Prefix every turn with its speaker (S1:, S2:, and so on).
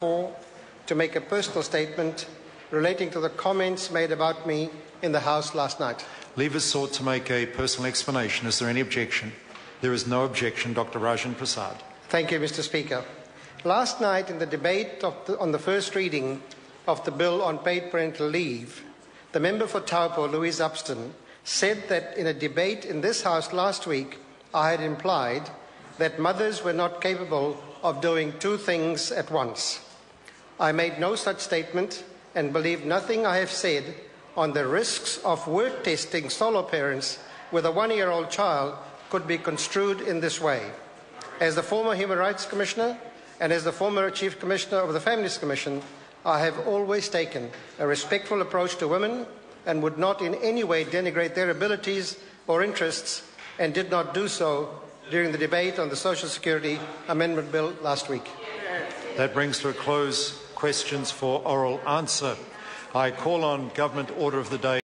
S1: to make a personal statement relating to the comments made about me in the House last night.
S2: Leave has sought to make a personal explanation. Is there any objection? There is no objection. Dr. Rajen Prasad.
S1: Thank you, Mr. Speaker. Last night, in the debate the, on the first reading of the bill on paid parental leave, the member for Taupo, Louise Upston, said that in a debate in this House last week, I had implied that mothers were not capable of doing two things at once. I made no such statement and believe nothing I have said on the risks of work testing solo parents with a one year old child could be construed in this way. As the former Human Rights Commissioner and as the former Chief Commissioner of the Families Commission, I have always taken a respectful approach to women and would not in any way denigrate their abilities or interests and did not do so during the debate on the Social Security Amendment Bill last week.
S2: That brings to a close questions for oral answer. I call on Government Order of the Day.